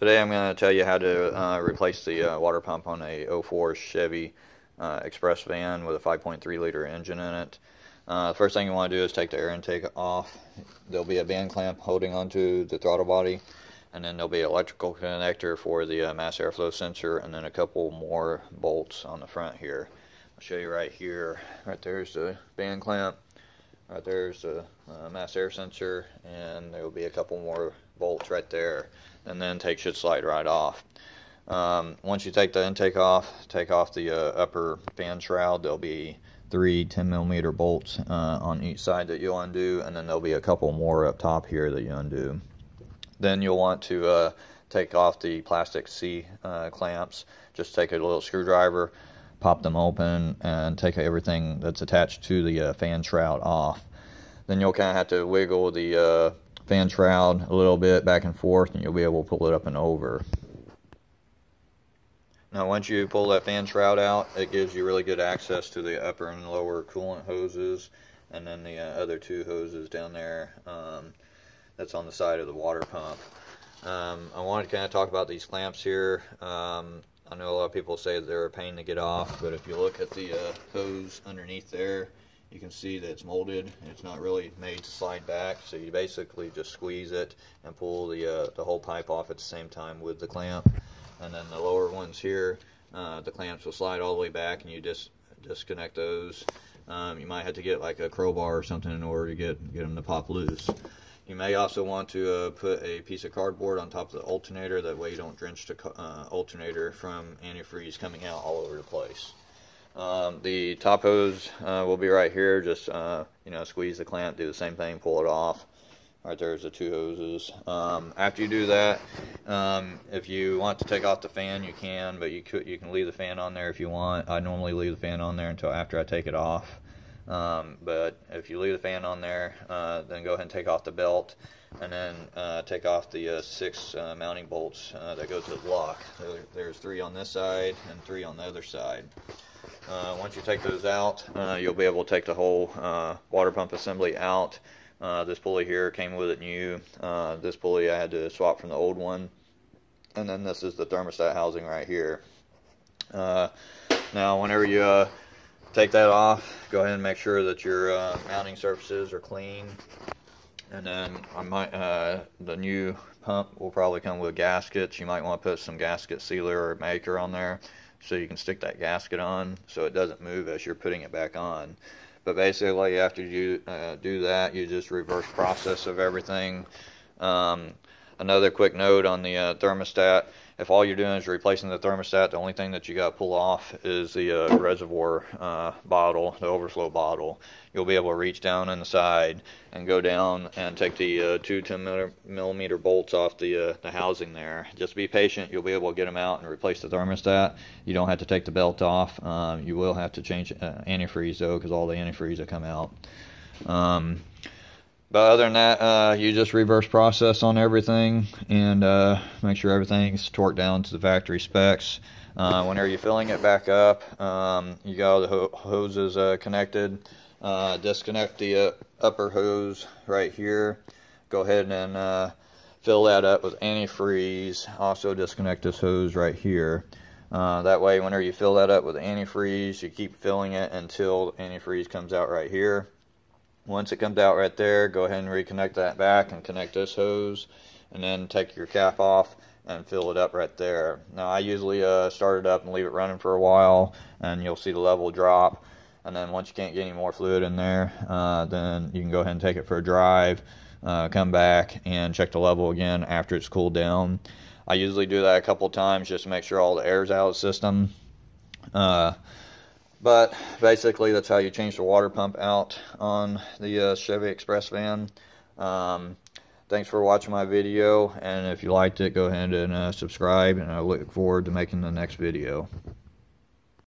Today I'm going to tell you how to uh, replace the uh, water pump on a 04 Chevy uh, Express van with a 5.3 liter engine in it. Uh, the first thing you want to do is take the air intake off. There'll be a band clamp holding onto the throttle body and then there'll be an electrical connector for the uh, mass airflow sensor and then a couple more bolts on the front here. I'll show you right here. Right there's the band clamp. Right there's the uh, mass air sensor and there will be a couple more bolts right there and then take should slide right off. Um, once you take the intake off, take off the uh, upper fan shroud. There'll be three 10 millimeter bolts uh, on each side that you'll undo, and then there'll be a couple more up top here that you undo. Then you'll want to uh, take off the plastic C uh, clamps. Just take a little screwdriver, pop them open, and take everything that's attached to the uh, fan shroud off. Then you'll kind of have to wiggle the uh, fan shroud a little bit back and forth and you'll be able to pull it up and over. Now once you pull that fan shroud out, it gives you really good access to the upper and lower coolant hoses and then the uh, other two hoses down there um, that's on the side of the water pump. Um, I wanted to kind of talk about these clamps here. Um, I know a lot of people say they're a pain to get off, but if you look at the uh, hose underneath there, you can see that it's molded it's not really made to slide back. So you basically just squeeze it and pull the, uh, the whole pipe off at the same time with the clamp. And then the lower ones here uh, the clamps will slide all the way back and you just disconnect those. Um, you might have to get like a crowbar or something in order to get get them to pop loose you may also want to uh, put a piece of cardboard on top of the alternator that way you don't drench the uh, alternator from antifreeze coming out all over the place um, the top hose uh, will be right here. Just uh, you know, squeeze the clamp, do the same thing, pull it off. Right there's the two hoses. Um, after you do that, um, if you want to take off the fan, you can, but you could you can leave the fan on there if you want. I normally leave the fan on there until after I take it off. Um, but if you leave the fan on there, uh, then go ahead and take off the belt, and then uh, take off the uh, six uh, mounting bolts uh, that go to the block. There, there's three on this side and three on the other side. Uh, once you take those out, you'll be able to take the whole water pump assembly out. This pulley here came with it new. This pulley I had to swap from the old one. And then this is the thermostat housing right here. Now, whenever you take that off, go ahead and make sure that your mounting surfaces are clean. And then I might the new pump will probably come with gaskets. You might want to put some gasket sealer or maker on there so you can stick that gasket on so it doesn't move as you're putting it back on. But basically, after you uh, do that, you just reverse process of everything. Um, another quick note on the uh, thermostat if all you're doing is replacing the thermostat, the only thing that you got to pull off is the uh, reservoir uh, bottle, the overflow bottle. You'll be able to reach down in the side and go down and take the uh, two 10 millimeter bolts off the, uh, the housing there. Just be patient. You'll be able to get them out and replace the thermostat. You don't have to take the belt off. Um, you will have to change uh, antifreeze though because all the antifreeze will come out. Um, but other than that, uh, you just reverse process on everything and uh, make sure everything's torqued down to the factory specs. Uh, whenever you're filling it back up, um, you got all the ho hoses uh, connected. Uh, disconnect the uh, upper hose right here. Go ahead and fill that up with antifreeze. Also disconnect this hose right here. that way, whenever you fill that up with antifreeze, you keep filling it until antifreeze comes out right here. Once it comes out right there, go ahead and reconnect that back and connect this hose and then take your cap off and fill it up right there. Now I usually uh, start it up and leave it running for a while and you'll see the level drop and then once you can't get any more fluid in there uh, then you can go ahead and take it for a drive uh, come back and check the level again after it's cooled down. I usually do that a couple times just to make sure all the air's out of the system. But basically, that's how you change the water pump out on the uh, Chevy Express van. Um, thanks for watching my video, and if you liked it, go ahead and uh, subscribe, and I look forward to making the next video.